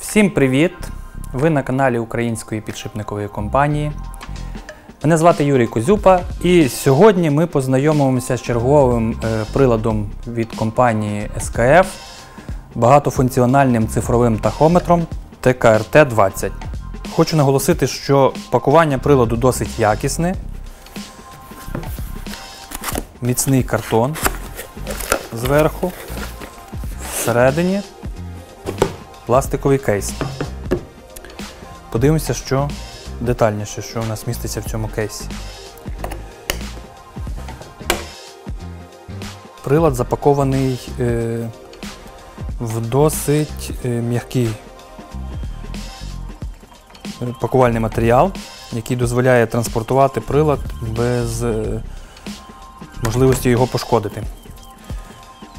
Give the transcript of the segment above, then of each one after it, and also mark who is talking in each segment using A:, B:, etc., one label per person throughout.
A: Всім привіт! Ви на каналі Української підшипникової компанії. Мене звати Юрій Козюпа, і сьогодні ми познайомимося з черговим е, приладом від компанії SKF багатофункціональним цифровим тахометром ТКРТ-20. Хочу наголосити, що пакування приладу досить якісне. Міцний картон зверху, всередині пластиковий кейс. Подивимося, що детальніше, що у нас міститься в цьому кейсі. Прилад запакований е, в досить е, м'який е, пакувальний матеріал, який дозволяє транспортувати прилад без можливості його пошкодити.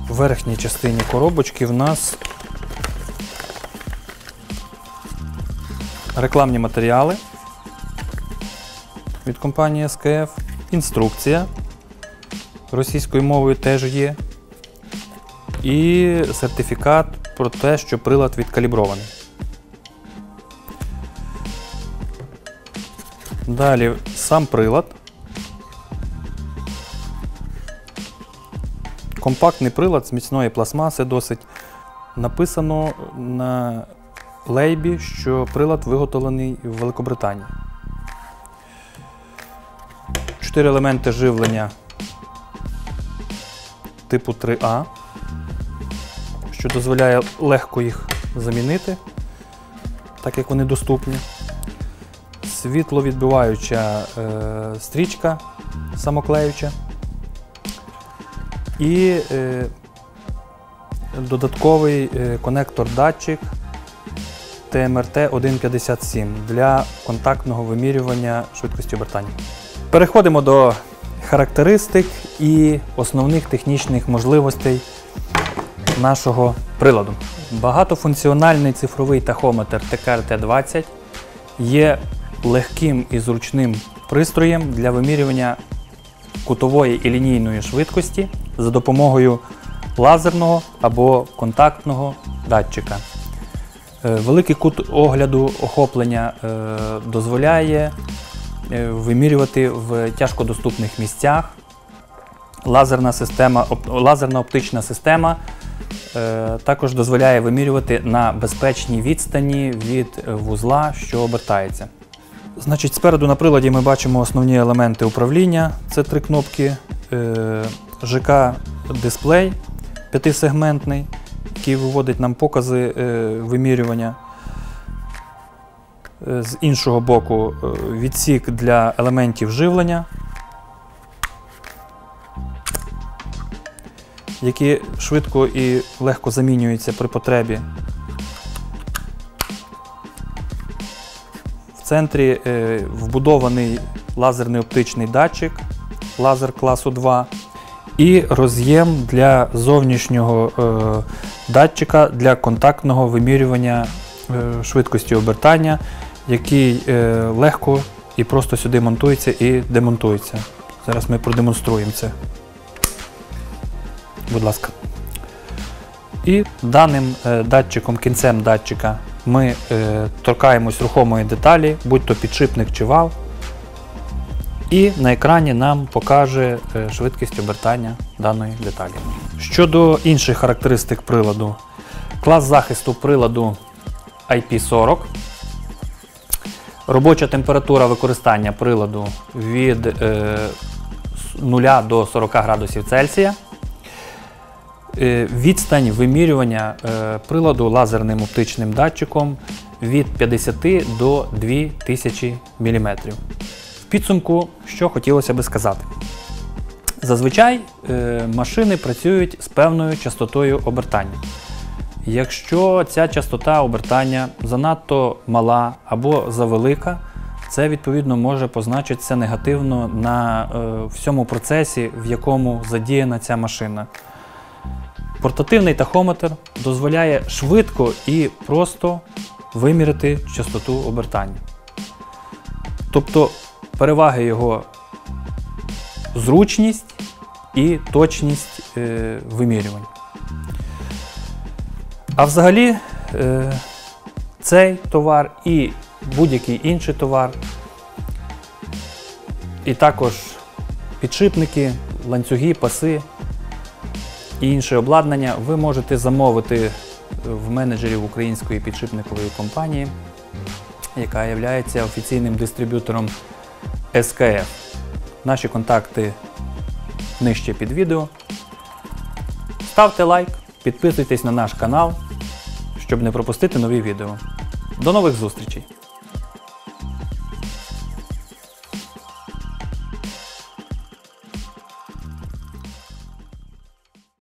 A: В верхній частині коробочки в нас рекламні матеріали від компанії SKF, інструкція російською мовою теж є, і сертифікат про те, що прилад відкалібрований. Далі сам прилад. Компактний прилад з міцної пластмаси досить. Написано на лейбі, що прилад виготовлений в Великобританії. Чотири елементи живлення типу 3А, що дозволяє легко їх замінити, так як вони доступні. Світловідбиваюча е, стрічка самоклеюча і е, додатковий е, конектор-датчик ТМРТ 157 для контактного вимірювання швидкості обертання. Переходимо до характеристик і основних технічних можливостей нашого приладу. Багатофункціональний цифровий тахометр ТКРТ-20 є легким і зручним пристроєм для вимірювання кутової і лінійної швидкості за допомогою лазерного або контактного датчика. Е, Великий кут огляду охоплення е, дозволяє е, вимірювати в тяжкодоступних місцях. Лазерна система, лазерна оптична система також дозволяє вимірювати на безпечній відстані від вузла, що обертається. Значить, спереду на приладі ми бачимо основні елементи управління. Це три кнопки ЖК-дисплей п'ятисегментний, який виводить нам покази е, вимірювання. Е, З іншого боку, е, відсік для елементів живлення, які швидко і легко замінюються при потребі. В центрі вбудований лазерний оптичний датчик, лазер класу 2 і роз'єм для зовнішнього е, датчика для контактного вимірювання е, швидкості обертання, який е, легко і просто сюди монтується і демонтується. Зараз ми продемонструємо це. Будь ласка. І даним е, датчиком, кінцем датчика, ми е, торкаємось рухомої деталі, будь то підшипник чи вал. І на екрані нам покаже е, швидкість обертання даної деталі. Щодо інших характеристик приладу, клас захисту приладу IP40. Робоча температура використання приладу від е, 0 до 40 градусів Цельсія. Е, Відстань вимірювання е, приладу лазерним оптичним датчиком від 50 до 2000 мм. Підсумку, що хотілося би сказати. Зазвичай е, машини працюють з певною частотою обертання. Якщо ця частота обертання занадто мала або завелика, це відповідно може позначитися негативно на е, всьому процесі, в якому задіяна ця машина. Портативний тахометр дозволяє швидко і просто виміряти частоту обертання. Тобто переваги його зручність і точність е, вимірювань. А взагалі, е, цей товар і будь-який інший товар. І також підшипники, ланцюги, паси і інше обладнання ви можете замовити в менеджерів української підшипникової компанії, яка є офіційним дистриб'ютором СКФ. Наші контакти нижче під відео. Ставте лайк, підписуйтесь на наш канал, щоб не пропустити нові відео. До нових зустрічей!